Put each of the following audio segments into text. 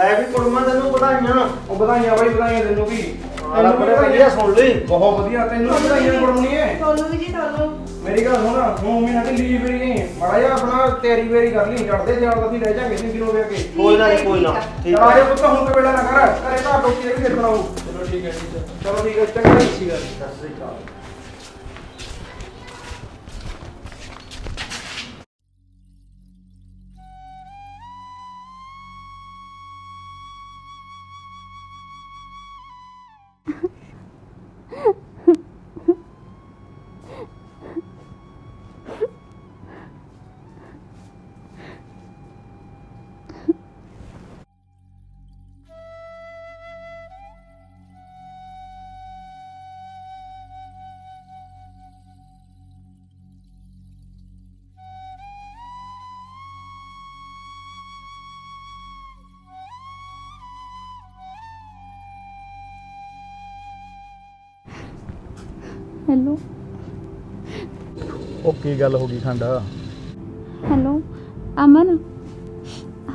ਲੈ ਵੀ ਕੁੜਮਾ ਤੈਨੂੰ ਵਧਾਈਆਂ। ਉਹ ਵਧਾਈਆਂ ਬਾਈ ਵਧਾਈਆਂ ਤੈਨੂੰ ਵੀ। ਆਲਾ ਬੜੇ ਵਧੀਆ ਸੁਣ ਲਈ। ਬਹੁਤ ਵਧੀਆ ਤੈਨੂੰ ਵੀ ਵਧਾਈਆਂ ਕੁੜਮਣੀਏ ਤੁਹਾਨੂੰ ਵੀ ਜੀ ਤੁਹਾਨੂੰ। ਮੇਰੀ ਗੱਲ ਸੁਣ ਹੁਣ ਮਹੀਨਾ ਦੀ ਲੀਵ ਮੇਰੀ ਨਹੀਂ। ਮਾੜਾ ਜਿਹਾ ਆਪਣਾ ਤੇਰੀ ਵੇਰੀ ਕਰ ਲਈ ਚੜਦੇ ਜਾਣ ਅਸੀਂ ਰਹਿ ਜਾਾਂਗੇ ਜਿੰਦਗੀ ਹੋ ਗਿਆ ਕਿ ਕੋਈ ਨਾ ਕੋਈ ਨਾ। ਠੀਕ ਚਲ ਆ। ਹੈ ਜਾ ਪੁੱਤ ਹੁਣ ਤੇ ਵੇਲਾ ਨਾ ਕਰ। ਘਰੇ ਤਾਂ ਟੋਕੀ ਇਹ ਵੀ ਦੇਖਣਾ ਹੋਊ ਚਲੋ ਠੀਕ ਹੈ ਠੀਕ ਹੈ ਚਲੋ ਠੀਕ ਹੈ ਚੰਗਾ ਜੀ। ਸਤਿ ਸ੍ਰੀ ਅਕਾਲ। ਹੈਲੋ ਉਹ ਕੀ ਗੱਲ ਹੋ ਗਈ ਖੰਡ? ਹੈਲੋ ਅਮਨ?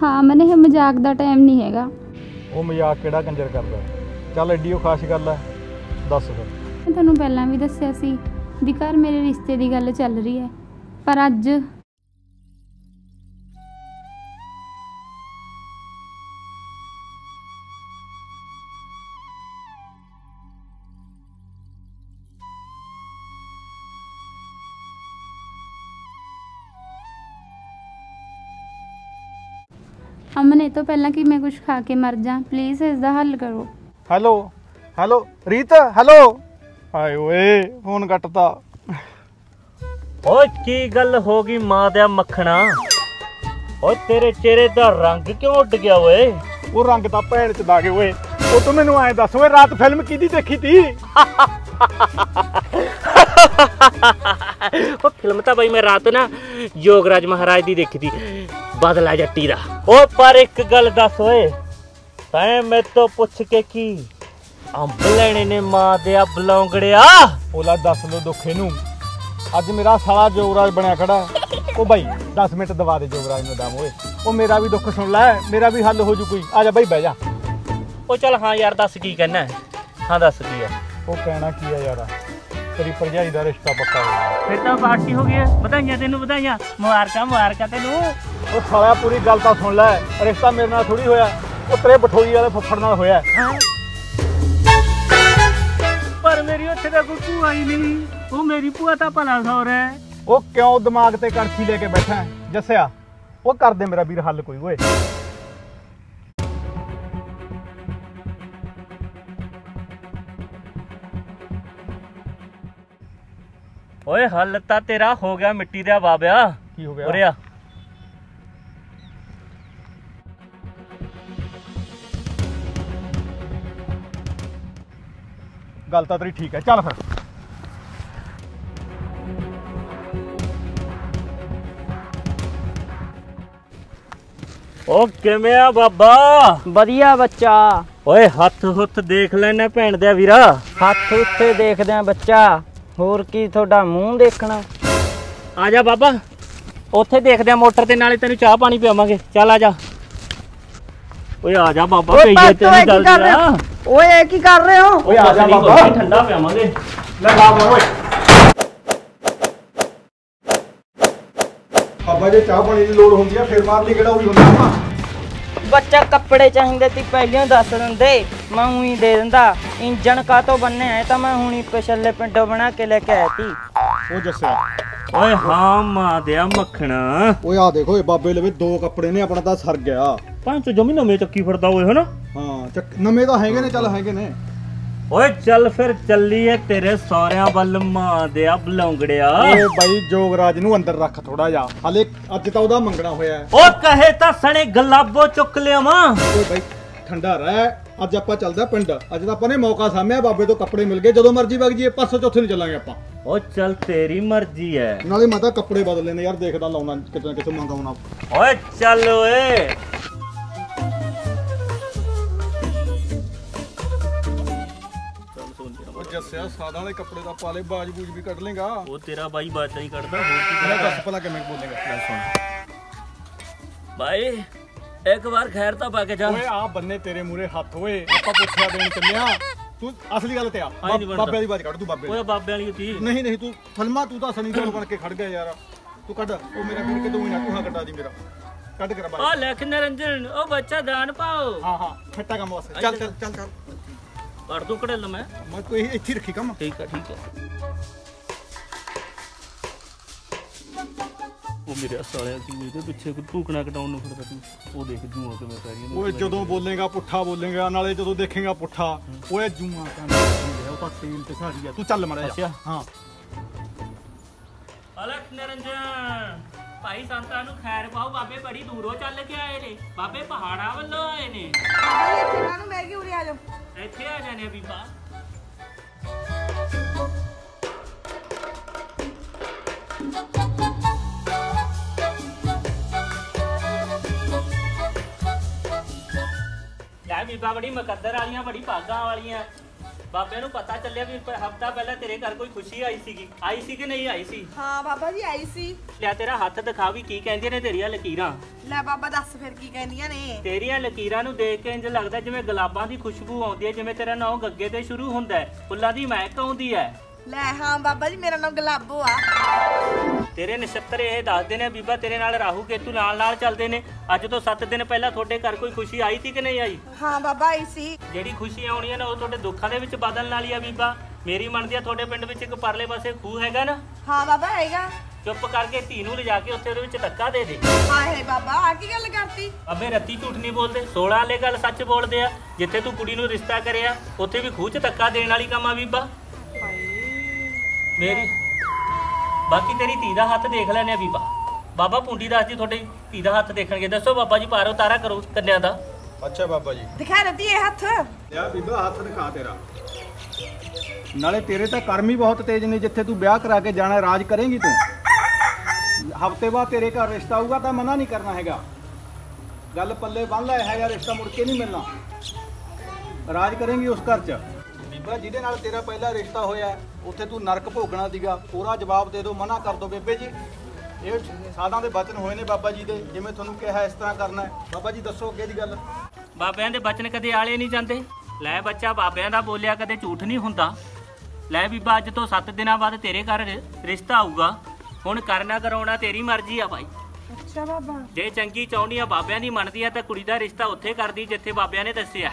ਹਾਂ ਅਮਨ ਇਹ ਮਜ਼ਾਕ ਦਾ ਟਾਈਮ ਨਹੀਂ ਹੈਗਾ। ਉਹ ਮਜ਼ਾਕ ਕਿਹੜਾ ਕੰਜਰ ਕਰਦਾ? ਚੱਲ ਐਡੀ ਉਹ ਖਾਸ ਗੱਲ ਐ ਦੱਸ ਫਿਰ। ਮੈਂ ਤੁਹਾਨੂੰ ਪਹਿਲਾਂ ਵੀ ਦੱਸਿਆ ਸੀ ਵੀ ਘਰ ਮੇਰੇ ਰਿਸ਼ਤੇ ਦੀ ਗੱਲ ਚੱਲ ਰਹੀ ਹੈ। ਪਰ ਅੱਜ ਇਹ ਤੋਂ ਪਹਿਲਾਂ ਕਿ ਮੈਂ ਕੁਝ ਖਾ ਕੇ ਮਰ ਜਾ। ਪਲੀਜ਼ ਇਸ ਦਾ ਹੱਲ ਕਰੋ। Hello hello Reet hello. ਹਾਏ ਓਏ ਫੋਨ ਕੱਟਤਾ। ਓਏ ਕੀ ਗੱਲ ਹੋ ਗਈ ਮਾਂ ਦਾ ਮੱਖਣਾ? ਓਏ ਤੇਰੇ ਚਿਹਰੇ ਦਾ ਰੰਗ ਕਿਉਂ ਉੱਡ ਗਿਆ ਓਏ? ਉਹ ਰੰਗ ਤਾਂ ਭੈਣ ਚ ਦਾਗੇ ਓਏ। ਉਹ ਤੂੰ ਮੈਨੂੰ ਐਂ ਦੱਸ ਓਏ ਰਾਤ ਫਿਲਮ ਕਿਹਦੀ ਦੇਖੀ ਤੀ? ਉਹ ਫਿਲਮ ਤਾਂ ਬਈ ਮੈਂ ਰਾਤ ਨਾ ਯੋਗਰਾਜ ਮਹਾਰਾਜ ਦੀ ਦੇਖੀ ਤੀ। ਬਦਲਾ ਜੱਟੀ ਦਾ ਓ ਪਰ ਇੱਕ ਗੱਲ ਦੱਸ ਓਏ ਤੈਂ ਮੇਰੇ ਤੋਂ ਪੁੱਛ ਕੇ ਕੀ? ਅੰਬ ਲੈਣੇ ਨੇ ਮਾਂ ਦੇ ਆ ਬਲੌਂਗੜਿਆ। ਉਹ ਲੈ ਦੱਸ ਲੋ ਦੁੱਖ ਇਹਨੂੰ ਅੱਜ ਮੇਰਾ ਸਾਲਾ ਜੋਗਰਾਜ ਬਣਿਆ ਖੜਾ। ਉਹ ਬਾਈ 10 ਮਿੰਟ ਦਵਾ ਦੇ ਜੋਗਰਾਜ ਨੂੰ ਦਮ ਓਏ। ਉਹ ਮੇਰਾ ਵੀ ਦੁੱਖ ਸੁਣ ਲੈ ਮੇਰਾ ਵੀ ਹੱਲ ਹੋ ਜੂ ਕੋਈ। ਆ ਜਾ ਬਾਈ ਬਹਿ ਜਾ। ਓ ਚੱਲ ਹਾਂ ਯਾਰ ਦੱਸ ਕੀ ਕਹਿਣਾ ਹਾਂ? ਦੱਸ ਕੀ ਆ ਉਹ ਕਹਿਣਾ ਕੀ ਆ ਯਾਰ? ਤੇਰੀ ਭਰਜਾਈ ਦਾ ਰਿਸ਼ਤਾ ਪੱਕਾ ਹੋ ਗਿਆ। ਫਿਰ ਤਾਂ ਪਾਰਟੀ ਹੋ ਗਈ ਵਧਾਈਆਂ ਤੈਨੂੰ ਵਧਾਈਆਂ। ਮੁਬਾਰਕਾਂ ਮੁਬਾਰਕਾਂ ਤੈਨੂੰ। ਉਹ ਸਾਲਿਆ ਪੂਰੀ ਗੱਲ ਤਾਂ ਸੁਣ ਲੈ। ਰਿਸ਼ਤਾ ਮੇਰੇ ਨਾਲ ਥੋੜੀ ਹੋਇਆ। ਉਹ ਤੇਰੇ ਬਠੋਈ ਵਾਲੇ ਫੱਫੜ ਨਾਲ ਹੋਇਆ। ਪਰ ਮੇਰੀ ਉੱਥੇ ਤਾਂ ਕੋਈ ਭੂਆ ਹੀ ਨਹੀਂ। ਉਹ ਮੇਰੀ ਭੂਆ ਤਾਂ ਭਲਾ ਸੌਰ ਹੈ। ਉਹ ਕਿਉਂ ਦਿਮਾਗ ਤੇ ਕਣਖੀ ਲੈ ਕੇ ਬੈਠਾ? ਜੱਸਿਆ ਉਹ ਕਰ ਦੇ ਮੇਰਾ ਵੀਰ ਹੱਲ ਕੋਈ ਓਏ। ਓਏ ਹੱਲ ਤਾਂ ਤੇਰਾ ਹੋ ਗਿਆ ਮਿੱਟੀ ਦਾ ਬਾਬਿਆ। ਕੀ ਹੋ ਗਿਆ? ਉਰੇ ਆ। ਗੱਲ ਤਾਂ ਤੇਰੀ ਠੀਕ ਹੈ ਚੱਲ ਫਿਰ। ਓ ਕਿਵੇਂ ਆ ਬਾਬਾ? ਵਧੀਆ ਬੱਚਾ। ਓਏ ਹੱਥ ਹੁੱਥ ਦੇਖ ਲੈਣਾ ਭੈਣ ਦੇ ਵੀਰਾ। ਹੱਥ ਉੱਤੇ ਦੇਖਦੇ ਆ ਬੱਚਾ। ਹੋਰ ਕੀ ਤੁਹਾਡਾ ਮੂੰਹ ਦੇਖਣਾ? ਆ ਜਾ ਬਾਬਾ। ਉੱਥੇ ਦੇਖਦੇ ਆ ਮੋਟਰ ਤੇ ਨਾਲੇ ਤੈਨੂੰ ਚਾਹ ਪਾਣੀ ਪਿਆਵਾਂਗੇ। ਚੱਲ ਆ ਜਾ। ਓਏ ਆ ਜਾ ਬਾਬਾ ਓਏ ਇਹ ਤੇਰੀ ਕੀ ਗੱਲ ਕਰ ਰਹੇ? ਓਏ ਕੀ ਕਰ ਰਹੇ ਹੋ? ਓਏ ਆ ਜਾ ਬਾਬਾ। ਠੰਡਾ ਪਿਆਵਾਂਗੇ ਲੈ ਲਾ ਦੇ ਓਏ। ਬਾਬਾ ਜੇ ਚਾਹ ਪਾਣੀ ਦੀ ਲੋੜ ਹੁੰਦੀ ਆ ਫਿਰ ਮਾਰ ਲਈ ਕਿਹੜਾ ਉਹੀ ਹੁੰਦਾ ਆਪਾਂ। ਬੱਚਾ ਕੱਪੜੇ ਚਾਹੀਦੇ ਤੀ ਪਹਿਲਾਂ ਦੱਸ ਦਿੰਦੇ। ਮੈਂ ਉਹੀ ਦੇ ਦਿੰਦਾ। ਇੰਜਣ ਕਾਤੋਂ ਬੰਨੇ ਆਏ ਤਾਂ ਮੈਂ ਹੁਣੀ ਪਛੱਲੇ ਪਿੰਡੋਂ ਬਣਾ ਕੇ ਲੈ ਕੇ ਆਇਆ ਤੀ ਉਹ ਜੱਸਿਆ। ਓਏ ਹਾਂ ਮਾਂ ਦੇ ਮੱਖਣਾ। ਓਏ ਆ ਦੇਖੋ ਇਹ ਬਾਬੇ ਲਵੇ ਦੋ ਕੱਪੜੇ ਨੇ ਆਪਣਾ ਤਾਂ ਸਰ ਗਿਆ। ਪੰਜ ਜਮੀ ਨਵੇਂ ਚੱਕੀ ਫਿਰਦਾ ਓਏ ਹਨਾ? ਹਾਂ ਚੱਕ ਨਵੇਂ ਤਾਂ ਹੈਗੇ ਨੇ ਚੱਲ ਹੈਗੇ ਨੇ। ਓਏ ਚੱਲ ਫਿਰ ਚੱਲੀਏ ਤੇਰੇ ਸਹੁਰਿਆਂ ਵੱਲ ਮਾਂ ਦੇ ਆ ਬਲੌਂਗੜਿਆ ਓਏ ਬਾਈ ਜੋਗਰਾਜ ਨੂੰ ਅੰਦਰ ਰੱਖ ਥੋੜਾ ਜਿਹਾ। ਹਲੇ ਅੱਜ ਤਾਂ ਉਹਦਾ ਮੰਗਣਾ ਹੋਇਆ। ਓ ਕਹੇ ਤਾਂ ਸਣੇ ਗਲਾਬੋ ਚੁੱਕ ਲਿਆਵਾਂ। ਓਏ ਬਾਈ ਠੰਡਾ ਰਹਿ। ਅੱਜ ਆਪਾਂ ਚੱਲਦੇ ਪਿੰਡ। ਅੱਜ ਤਾਂ ਆਪਾਂ ਨੇ ਮੌਕਾ ਸਾਂਭਿਆ ਬਾਬੇ ਤੋਂ ਕੱਪੜੇ ਮਿਲ ਗਏ। ਜਦੋਂ ਮਰਜ਼ੀ ਵਗ ਜੀਏ ਪਰਸੋਂ ਚੌਥੇ ਨੂੰ ਚੱਲਾਂਗੇ ਆਪਾਂ। ਓ ਚੱਲ ਤੇਰੀ ਮਰਜ਼ੀ ਐ। ਨਾਲੇ ਮੈਂ ਤਾਂ ਕੱਪੜੇ ਬਦਲ ਲੈਣੇ ਯਾਰ ਦੇਖਦਾ ਲਾਉਣਾ ਕਿਤੇ ਨਾ ਕਿਤੇ ਮੰਗਾਉਣਾ। ਓਏ ਚੱਲ ਓਏ। ਜੱਸਿਆ ਸਾਦਾ ਵਾਲੇ ਕੱਪੜੇ ਦਾ ਪਾਲੇ ਬਾਜ ਬੂਜ ਵੀ ਕੱਢ ਲੇਗਾ ਉਹ ਤੇਰਾ ਬਾਈ ਬਾਤਾਂ ਹੀ ਕੱਢਦਾ ਹੋਰ ਕੀ ਕਰਦਾ? ਦੱਸ ਭਲਾ ਕਿਵੇਂ ਬੋਲੇਗਾ। ਲੈ ਸੁਣ। ਬਾਈ ਇੱਕ ਵਾਰ ਖੈਰ ਤਾਂ ਪਾ ਕੇ ਜਾ ਓਏ ਆ ਬੰਨੇ ਤੇਰੇ ਮੂਰੇ ਹੱਥ ਓਏ ਆਪਾਂ ਪੁੱਛਿਆ ਦੇਣ ਚੱਲਿਆ ਤੂੰ ਅਸਲੀ ਗੱਲ ਤੇ ਆ। ਬਾਬੇ ਦੀ ਬਾਤ ਕੱਢ ਤੂੰ ਬਾਬੇ। ਓਏ ਬਾਬੇ ਵਾਲੀ ਤੀ ਨਹੀਂ ਨਹੀਂ ਤੂੰ ਫਲਮਾ ਤੂੰ ਤਾਂ ਸਨੀ ਦਿਓਲ ਬਣ ਕੇ ਖੜ ਗਿਆ ਯਾਰ। ਤੂੰ ਕੱਢ ਉਹ ਮੇਰਾ ਵੀਰ ਕਿ ਤੂੰ ਹੀ ਨਾ ਤੂੰ ਹਾਂ ਕੱਢਾ ਦੀ ਮੇਰਾ। ਕੱਢ ਕਰ ਆ ਬਾਈ ਲਖ ਨਰੰਜਨ ਉਹ ਬੱਚਾ ਦਾਨ ਪਾਓ। ਹਾਂ ਹਾਂ ਫੱਟਾ ਕੰਮ ਵਾਸਤੇ। ਚੱਲ ਚੱਲ ਚੱਲ ਚੱਲ। ਪੜ ਦੂੰ ਕੜਲ ਮੈਂ। ਮੈਂ ਕੋਈ ਇੱਥੇ ਰੱਖੀ ਕੰਮ। ਠੀਕ ਆ ਠੀਕ ਆ ਉਹ ਮੇਰੇ ਸਾਲਿਆ ਕੀ ਇਹਦੇ ਪਿੱਛੇ ਭੂਕਣਾ ਕਟਾਉਣ ਨੂੰ ਫਿਰਦਾ ਤੂੰ। ਉਹ ਦੇਖ ਜੂ ਆ ਕਿਵੇਂ ਪੈ ਰਹੀ ਓਏ ਜਦੋਂ ਬੋਲੇਗਾ ਪੁੱਠਾ ਬੋਲੇਗਾ ਨਾਲੇ ਜਦੋਂ ਦੇਖੇਗਾ ਪੁੱਠਾ ਓਏ ਜੂਆਂ ਕੰਨ ਉਹ ਤਾਂ ਤੇਲ ਤੇ ਸਾਰੀ ਆ। ਤੂੰ ਚੱਲ ਮੜਾ ਅੱਛਾ। ਹਾਂ। ਅਲਖ ਨਰੰਜਨ। ਭਾਈ ਸੰਤਾਂ ਨੂੰ ਖੈਰ ਪਾਓ ਬਾਬੇ ਬੜੀ ਦੂਰੋਂ ਚੱਲ ਕੇ ਆਏ ਨੇ, ਬਾਬੇ ਪਹਾੜਾਂ ਵੱਲੋਂ ਆਏ ਨੇ। ਇੱਥੇ ਮੈਂ ਕਿ ਉਰੇ ਆ ਜਾ ਇੱਥੇ ਆ ਜਾਣੇ ਬੀਬਾ। ਲੈ ਬੀਬਾ, ਬੜੀ ਮੁਕੱਦਰ ਵਾਲੀਆਂ, ਬੜੀ ਭਾਗਾਂ ਵਾਲੀਆਂ। ਬਾਬੇ ਨੂੰ ਪਤਾ ਚੱਲਿਆ ਵੀ ਹਫਤਾ ਪਹਿਲਾਂ ਤੇਰੇ ਘਰ ਕੋਈ ਖੁਸ਼ੀ ਆਈ ਸੀਗੀ। ਆਈ ਸੀ ਕਿ ਨਹੀਂ ਆਈ ਸੀ? ਹਾਂ ਬਾਬਾ ਜੀ ਆਈ ਸੀ। ਲਿਆ ਤੇਰਾ ਹੱਥ ਦਿਖਾ ਵੀ ਕੀ ਕਹਿੰਦੀਆਂ ਨੇ ਤੇਰੀਆਂ ਲਕੀਰਾਂ। ਲੈ ਬਾਬਾ ਦੱਸ ਫਿਰ ਕੀ ਕਹਿੰਦੀਆਂ ਨੇ। ਤੇਰੀਆਂ ਲਕੀਰਾਂ ਨੂੰ ਦੇਖ ਕੇ ਇੰਜ ਲੱਗਦਾ ਜਿਵੇਂ ਗੁਲਾਬਾਂ ਦੀ ਖੁਸ਼ਬੂ ਆਉਂਦੀ ਹੈ ਜਿਵੇਂ ਤੇਰਾ ਨਾਮ ਗੱਗੇ ਤੇ ਸ਼ੁਰੂ ਹੁੰਦਾ ਹੈ। ਫੁੱਲਾਂ ਦੀ ਮਹਿਕ ਆਉਂਦੀ ਹੈ। ਲੈ ਹਾਂ ਬਾਬਾ ਜੀ ਮੇਰਾ ਨਾਮ ਗੁਲਾਬੋ ਆ। ਤੇਰੇ ਨਛੱਤਰ ਇਹ ਦੱਸਦੇ ਨੇ ਬੀਬਾ ਤੇਰੇ ਨਾਲ ਰਾਹੂ ਕੇਤੂ ਨਾਲ ਨਾਲ ਚੱਲਦੇ ਨੇ। ਅੱਜ ਤੋਂ 7 ਦਿਨ ਪਹਿਲਾਂ ਤੁਹਾਡੇ ਘਰ ਕੋਈ ਖੁਸ਼ੀ ਆਈ ਸੀ ਕਿ ਨਹੀਂ ਆਈ? ਹਾਂ ਬਾਬਾ ਆਈ ਸੀ। ਜਿਹੜੀ ਖੁਸ਼ੀ ਆਉਣੀ ਹੈ ਨਾ ਉਹ ਤੁਹਾਡੇ ਦੁੱਖਾਂ ਦੇ ਵਿੱਚ ਬਦਲਣ ਵਾਲੀ ਆ ਬੀਬਾ। ਮੇਰੀ ਮੰਨਦੀ ਆ ਤੁਹਾਡੇ ਪਿੰਡ ਵਿੱਚ ਇੱਕ ਪਰਲੇ ਪਾਸੇ ਖੂਹ ਹੈਗਾ ਨਾ। ਹਾਂ ਬਾਬਾ ਹੈਗਾ। ਚੁੱਪ ਕਰਕੇ ਧੀ ਨੂੰ ਲਿਜਾ ਕੇ ਉੱਥੇ ਉਹਦੇ ਵਿੱਚ ਧੱਕਾ ਦੇ ਦੇ। ਹਾਏ ਬਾਬਾ ਆ ਕੀ ਗੱਲ ਕਰਤੀ? ਅਬੇ ਰੱਤੀ ਝੂਠ ਨਹੀਂ ਬੋਲਦੇ 16 ਵਾਲੇ ਗੱਲ ਸੱਚ ਬੋਲਦੇ ਆ। ਜਿੱਥੇ ਤੂੰ ਕੁੜੀ ਨੂੰ ਰਿਸ਼ਤਾ ਕਰਿਆ ਉੱਥੇ ਵੀ ਖੂਹ 'ਚ ਧੱਕਾ ਦੇਣ ਵਾਲੀ ਕੰਮ ਆ ਬੀਬਾ। ਮੇਰੀ ਬਾਕੀ ਤੇਰੀ ਧੀ ਦਾ ਹੱਥ ਦੇਖ ਲੈਣੇ ਆ ਬੀਬਾ। ਬਾਬਾ ਪੁੰਡੀ ਦੱਸ ਜੀ ਤੁਹਾਡੀ ਧੀ ਦਾ ਹੱਥ ਦੇਖਣਗੇ। ਦੱਸੋ ਬਾਬਾ ਜੀ ਪਾਰੋ ਤਾਰਾ ਕਰੋ ਕੰਨਿਆ ਦਾ। ਅੱਛਾ ਬਾਬਾ ਜੀ। ਦਿਖਾ ਰਤੀ ਇਹ ਹੱਥ। ਯਾ ਬੀਬਾ ਹੱਥ ਦਿਖਾ ਤੇਰਾ। ਨਾਲੇ ਤੇਰੇ ਤਾਂ ਕਰਮ ਹੀ ਬਹੁਤ ਤੇਜ਼ ਨੇ ਜਿੱਥੇ ਤੂੰ ਵਿਆਹ ਕਰਾ ਕੇ ਜਾਣਾ ਰਾਜ ਕਰੇਂਗੀ ਤੂੰ। ਹਫ਼ਤੇ ਬਾਅਦ ਤੇਰੇ ਘਰ ਰਿਸ਼ਤਾ ਆਊਗਾ ਤਾਂ ਮਨਾ ਨਹੀਂ ਕਰਨਾ ਹੈਗਾ। ਗੱਲ ਪੱਲੇ ਬੰਨ ਲੈ ਹੈਗਾ ਰਿਸ਼ਤਾ ਮੁੜ ਕੇ ਨਹੀਂ ਮਿਲਣਾ। ਰਾਜ ਕਰੇਂਗੀ ਉਸ ਘਰ 'ਚ। ਬੀਬਾ ਜਿਹਦੇ ਨਾਲ ਤੇਰਾ ਪਹਿਲਾ ਰਿਸ਼ਤਾ ਹੋਇਆ ਹੈ, ਉੱਥੇ ਤੂੰ ਨਰਕ ਭੋਗਣਾ ਸੀਗਾ। ਪੂਰਾ ਜਵਾਬ ਦੇ ਦਿਓ ਮਨਾ ਕਰ ਦਿਓ ਬੇਬੇ ਜੀ। ਇਹ ਸਾਧਾਂ ਦੇ ਬਚਨ ਹੋਏ ਨੇ ਬਾਬਾ ਜੀ ਦੇ ਜਿਵੇਂ ਤੁਹਾਨੂੰ ਕਿਹਾ ਇਸ ਤਰ੍ਹਾਂ ਕਰਨਾ ਹੈ। ਬਾਬਾ ਜੀ ਦੱਸੋ ਅੱਗੇ ਦੀ ਗੱਲ। ਬਾਬਿਆਂ ਦੇ ਬਚਨ ਕਦੇ ਆਲੇ ਨਹੀਂ ਜਾਂਦੇ। ਲੈ ਬੱਚਾ ਬਾਬਿਆਂ ਦਾ ਬੋਲਿਆ ਕਦੇ ਝੂਠ ਨਹੀਂ ਹੁੰਦਾ। ਲੈ ਬੀਬਾ ਅੱਜ ਤੋਂ 7 ਦਿਨਾਂ ਬਾਅਦ ਤੇਰੇ ਘਰ ਰਿਸ਼ਤਾ ਆਊਗਾ। ਹੁਣ ਕਰਨਾ ਕਰਾਉਣਾ ਤੇਰੀ ਮਰਜ਼ੀ ਆ ਭਾਈ। ਅੱਛਾ ਬਾਬਾ। ਜੇ ਚੰਗੀ ਚਾਹੁੰਦੀ ਆ ਬਾਬਿਆਂ ਦੀ ਮੰਨਦੀ ਆ ਤਾਂ ਕੁੜੀ ਦਾ ਰਿਸ਼ਤਾ ਉੱਥੇ ਕਰਦੀ ਜਿੱਥੇ ਬਾਬਿਆਂ ਨੇ ਦੱਸਿਆ।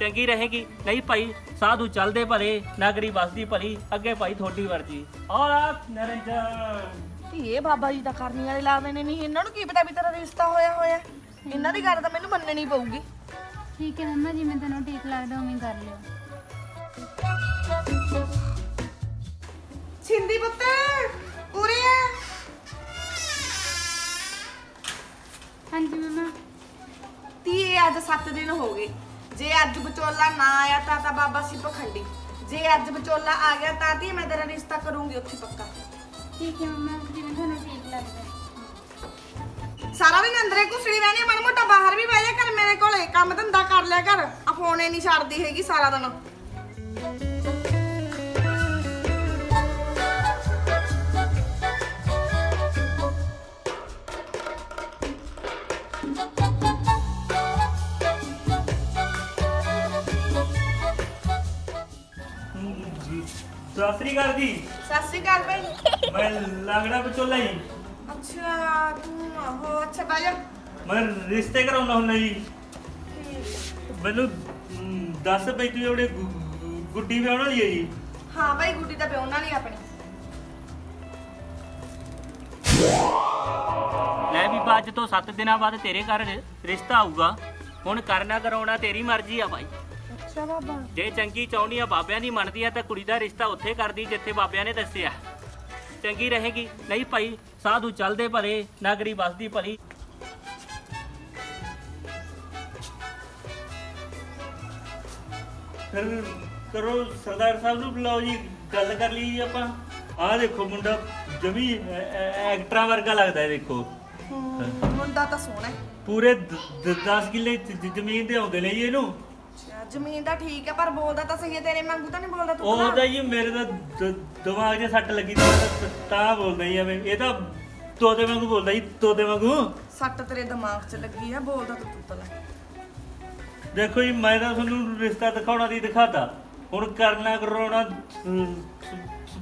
ਚੰਗੀ ਰਹੇਗੀ। ਨਹੀਂ ਭਾਈ ਸਾਧੂ ਚੱਲਦੇ ਭਲੇ ਨਗਰੀ ਵਸਦੀ ਭਲੀ ਅੱਗੇ ਭਾਈ ਤੁਹਾਡੀ ਮਰਜ਼ੀ। ਔਰ ਨਰਿੰਦਰ ਇਹ ਬਾਬਾ ਜੀ ਤਾਂ ਕਰਨੀ ਵਾਲੇ ਲਾਦੇ ਨੇ। ਨਹੀਂ ਇਹਨਾਂ ਨੂੰ ਕੀ ਪਤਾ ਵੀ ਤੇਰਾ ਰਿਸ਼ਤਾ ਹੋਇਆ ਹੋਇਆ। ਇਹਨਾਂ ਦੀ ਗੱਲ ਤਾਂ ਮੈਨੂੰ ਮੰਨਣੀ ਪਊਗੀ। ਠੀਕ ਹੈ ਮੰਮਾ ਜਿਵੇਂ ਤੈਨੂੰ ਠੀਕ ਲੱਗਦਾ ਉਵੇਂ ਕਰ ਲਿਓ। ਛਿੰਦੀ ਪੁੱਤ ਉਰੇ ਆ। ਹਾਂਜੀ ਮੰਮਾ। ਤੀ ਅੱਜ 7 ਦਿਨ ਹੋ ਗਏ। ਜੇ ਅੱਜ ਵਿਚੋਲਾ ਨਾ ਆਇਆ ਤਾਂ ਤਾਂ ਬਾਬਾ ਸੀ ਪਖੰਡੀ। ਜੇ ਅੱਜ ਵਿਚੋਲਾ ਆ ਗਿਆ ਤਾਂ ਤੀ ਮੈਂ ਤੇਰਾ ਰਿਸ਼ਤਾ ਕਰੂੰਗੀ ਉੱਥੇ ਪੱਕਾ। ਠੀਕ ਹੈ ਮੰਮਾ ਜਿਵੇਂ ਤੁਹਾਨੂੰ ਠੀਕ ਲੱਗਦਾ। ਸਾਰਾ ਦਿਨ ਅੰਦਰੇ ਘੁਸੜੀ ਰਹਿਣੀ ਮਨ ਮੋਟਾ ਬਾਹਰ ਵੀ ਬਹਿ ਜਾ ਕਰ ਮੇਰੇ ਕੋਲੇ ਕੰਮ ਧੰਦਾ ਕਰ ਲਿਆ ਕਰ। ਆ ਫੋਨੇ ਨਹੀਂ ਛੱਡਦੀ ਹੈਗੀ ਸਾਰਾ ਦਿਨ। ਸਤਿ ਸ੍ਰੀ ਅਕਾਲ ਜੀ। ਸਤਿ ਸ਼੍ਰੀ ਅਕਾਲ ਭਾਈ। ਮੈਂ ਲੰਗੜਾ ਵਿਚੋਲਾ ਜੀ। ਅੱਛਾ ਤੂੰ ਹੋ ਅੱਛਾ ਜਾ। ਮੈਂ ਰਿਸ਼ਤੇ ਕਰਾਉਣਾ ਹੁੰਦਾ ਜੀ। ਮੈਨੂੰ ਦੱਸ ਬਈ ਤੂੰ ਉਹਦੇ ਗੁੱਡੀ ਵਿਆਹਣ ਵਾਲੀ ਹੈ ਜੀ। ਹਾਂ ਭਾਈ ਗੁੱਡੀ ਤਾਂ ਪਿਉਣ ਵਾਲੀ ਆਪਣੀ। ਲੈ ਵੀ ਅੱਜ ਤੋਂ 7 ਦਿਨਾਂ ਬਾਅਦ ਤੇਰੇ ਘਰ ਰਿਸ਼ਤਾ ਆਊਗਾ। ਹੁਣ ਕਰਨਾ ਕਰਾਉਣਾ ਤੇਰੀ ਮਰਜ਼ੀ ਆ ਭਾਈ। ਅੱਛਾ ਬਾਬਾ। ਜੇ ਚੰਗੀ ਚਾਹੁੰਦੀ ਆ ਬਾਬਿਆਂ ਦੀ ਮੰਨਦੀ ਆ ਤਾਂ ਕੁੜੀ ਦਾ ਰਿਸ਼ਤਾ ਉੱਥੇ ਕਰਦੀ ਜਿੱਥੇ ਬਾਬਿਆਂ ਨੇ ਦੱਸਿਆ। ਚੰਗੀ ਰਹੇਗੀ। ਨਹੀਂ ਭਾਈ ਸਾਧੂ ਚੱਲਦੇ ਭਲੇ ਨਗਰੀ ਵਸਦੀ ਭਲੀ। ਫਿਰ ਕਰੋ ਸਰਦਾਰ ਸਾਹਿਬ ਨੂੰ ਬੁਲਾਓ ਜੀ ਗੱਲ ਕਰ ਲਈ ਜੀ ਆਪਾਂ। ਆਹ ਦੇਖੋ ਮੁੰਡਾ ਜਮੀ ਐਕਟਰਾਂ ਵਰਗਾ ਲੱਗਦਾ ਹੈ ਦੇਖੋ। ਮੁੰਡਾ ਤਾਂ ਸੋਹਣਾ ਹੈ। ਪੂਰੇ 10 ਕਿੱਲੇ ਜ਼ਮੀਨ ਤੇ ਆਉਂਦੇ ਨੇ ਇਹਨੂੰ। ਅੱਛਾ ਜ਼ਮੀਨ ਤਾਂ ਠੀਕ ਹੈ ਪਰ ਬੋਲਦਾ ਤਾਂ ਸਹੀ ਹੈ ਤੇਰੇ ਵਾਂਗੂ ਤਾਂ ਨਹੀਂ ਬੋਲਦਾ ਤੂੰ ਉਹ ਤਾਂ ਜੀ ਮੇਰੇ ਦ- ਦਿਮਾਗ 'ਚ ਸੱਟ ਲੱਗੀ ਤਾਂ ਤਾਂ ਬੋਲਦਾ ਹੀ ਐਵੇਂ ਇਹ ਤਾਂ ਤੋਤੇ ਵਾਂਗੂ ਬੋਲਦਾ ਜੀ ਤੋਤੇ ਵਾਂਗੂ। ਸੱਟ ਤੇਰੇ ਦਿਮਾਗ 'ਚ ਲੱਗੀ ਆ ਬੋਲਦਾ ਤੂੰ ਤੁੱਤਲਾ ਦੇਖੋ ਜੀ ਮੈਂ ਤਾਂ ਤੁਹਾਨੂੰ ਰਿਸ਼ਤਾ ਦਿਖਾਉਣਾ ਦੀ ਦਿਖਾਤਾ। ਹੁਣ ਕਰਨਾ ਕਰਾਉਣਾ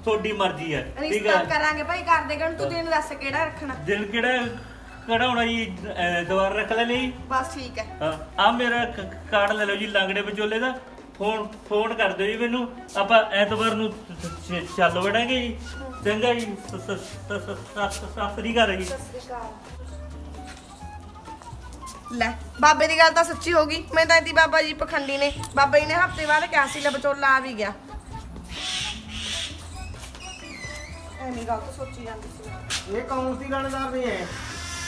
ਤੁਹਾਡੀ ਮਰਜ਼ੀ ਹੈ ਠੀਕ ਹੈ? ਕਰਾਂਗੇ ਭਾਈ ਕਰਦੇ ਗਣ ਤੂੰ ਦਿਨ ਦੱਸ ਕਿਹੜਾ ਰੱਖਣਾ? ਦਿਨ ਕਿਹੜਾ ਕਢਾਉਣਾ ਜੀ? ਅਹ, ਦੁਬਾਰਾ ਰੱਖ ਲੈ ਲਈ ਬਸ ਠੀਕ ਹੈ। ਹਾਂ। ਆ ਮੇਰਾ ਕਾਰਡ ਲੈ ਲਓ ਜੀ ਲੰਗੜੇ ਵਿਚੋਲੇ ਦਾ। ਫੋਨ ਫੋਨ ਕਰ ਦਿਓ ਜੀ ਮੈਨੂੰ। ਆਪਾਂ ਐਤਵਾਰ ਨੂੰ ਚ- ਚੱਲ ਵੜਾਂਗੇ ਜੀ। ਚੰਗਾ ਜੀ। ਸ- ਸ- ਸ- ਸ- ਸ- ਸਤਿ ਸ੍ਰੀ ਅਕਾਲ ਜੀ। ਲੈ ਬਾਬੇ ਦੀ ਗੱਲ ਤਾਂ ਸੱਚੀ ਹੋ ਗਈ। ਮੈਂ ਤਾਂ ਇਹਦੀ ਬਾਬਾ ਜੀ ਪਖੰਡੀ ਨੇ। ਬਾਬਾ ਜੀ ਨੇ ਹਫ਼ਤੇ ਬਾਅਦ ਕਿਹਾ ਸੀ ਲੈ ਬਚੋਲਾ ਆ ਵੀ ਗਿਆ। ਐਨੀ ਗੱਲ ਤਾਂ ਸੋਚੀ ਜਾਂਦੀ ਸੀ। ਇਹ ਕੌਣ ਸੀ ਗਾਣੇਦਾਰ ਨਹੀਂ ਹੈ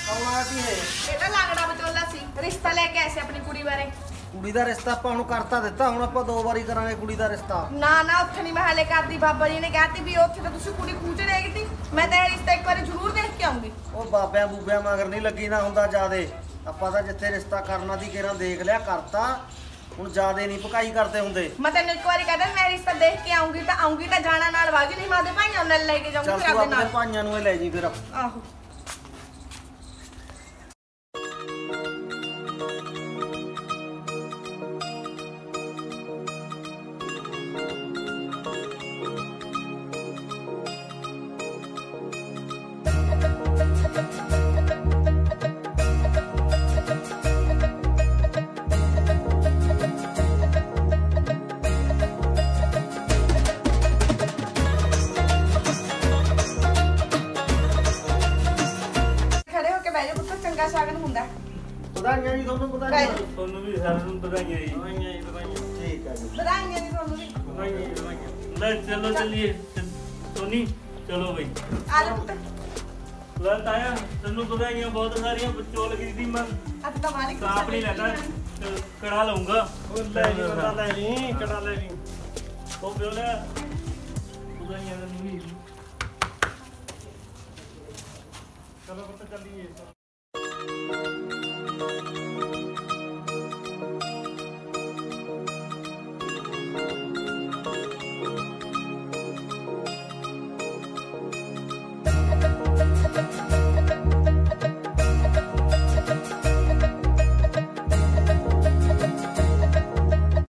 ਕੌਣ ਆਇਆ ਸੀ ਇਹ ਇਹ ਤਾਂ ਲਾਂਗੜਾ ਬਚੋਲਾ ਸੀ। ਰਿਸ਼ਤਾ ਲੈ ਕੇ ਆਏ ਸੀ ਆਪਣੀ ਕੁੜੀ ਬਾਰੇ। ਕੁੜੀ ਦਾ ਰਿਸ਼ਤਾ ਆਪਾਂ ਹੁਣ ਕਰਤਾ ਦਿੱਤਾ ਹੁਣ ਆਪਾਂ ਦੋ ਵਾਰੀ ਕਰਾਂਗੇ ਕੁੜੀ ਦਾ ਰਿਸ਼ਤਾ। ਨਾ ਨਾ ਉੱਥੇ ਨਹੀਂ ਮੈਂ ਹਲੇ ਕਰਦੀ ਬਾਬਾ ਜੀ ਨੇ ਕਹਿਤੀ ਵੀ ਉੱਥੇ ਤਾਂ ਤੁਸੀਂ ਕੁੜੀ ਖੂਚ ਰਹੇਗੀ ਤੀ ਮੈਂ ਤਾਂ ਇਹ ਰਿਸ਼ਤਾ ਇੱਕ ਵਾਰੀ ਜ਼ਰੂਰ ਦੇਖ ਕੇ ਆਉਂਗੀ। ਉਹ ਬਾਬਿਆਂ ਬੂਬਿਆਂ ਮਗਰ ਨਹੀਂ ਲੱਗੀ ਨਾ ਹੁੰਦਾ ਜਿਆਦੇ। ਆਪਾਂ ਤਾਂ ਜਿੱਥੇ ਰਿਸ਼ਤਾ ਕਰਨਾ ਦੀ ਕਿਹੜਾ ਦੇਖ ਲਿਆ ਕਰਤਾ। ਹੁਣ ਜਿਆਦੇ ਨਹੀਂ ਪਕਾਈ ਕਰਦੇ ਹੁੰਦੇ। ਮੈਂ ਤੈਨੂੰ ਇੱਕ ਵਾਰੀ ਕਹਿੰਦਾ ਮੈਂ ਰਿਸ਼ਤਾ ਦੇਖ ਕੇ ਆਉਂਗੀ ਤਾਂ ਆਉਂਗੀ ਤਾਂ ਜਾਣਾ ਨਾਲ ਵਾਗੀ ਨਹੀਂ ਮਾਦੇ ਭਾਈਆਂ ਨਾਲ ਲੈ ਕੇ ਜਾਊਂਗੀ ਚੱਲ ਫਿਰ ਤੂੰ ਆਪਦੇ ਆਪਣੇ ਨਾਲ। ਭਾਈਆਂ ਨੂੰ ਇਹ ਲੈ ਜੀ ਫਿਰ। ਆਹੋ। ਤੁਹਾਨੂੰ ਵੀ ਸਾਰਿਆਂ ਨੂੰ ਵਧਾਈਆਂ ਜੀ। ਠੀਕ ਹੈ ਜੀ। ਵਧਾਈਆਂ ਜੀ ਤੁਹਾਨੂੰ ਵੀ। ਲੈ ਚਲੋ ਚੱਲੀਏ। ਸੋਨੀ ਚਲੋ ਬਈ। ਆ ਜਾ ਪੁੱਤ। ਲੈ ਤਾਇਆ ਤੈਨੂੰ ਵਧਾਈਆਂ ਬਹੁਤ ਸਾਰੀਆਂ ਵਿਚੋਲ ਕੀਤੀ ਮੈਂ ਅੱਜ ਤਾਂ ਮਾਰੀ ਕਾਪ ਨਹੀਂ ਲੈਣਾ ਕੜਾ ਲਊਂਗਾ। ਉਹ ਲੈ ਜੀ ਬੰਦਾ ਲੈ ਜੀ ਕੜਾ ਲੈ ਜੀ। ਉਹ ਪਿਓ ਲੈ ਵਧਾਈਆਂ ਤੈਨੂੰ ਵੀ। ਚਲੋ ਪੁੱਤ ਚੱਲੀਏ।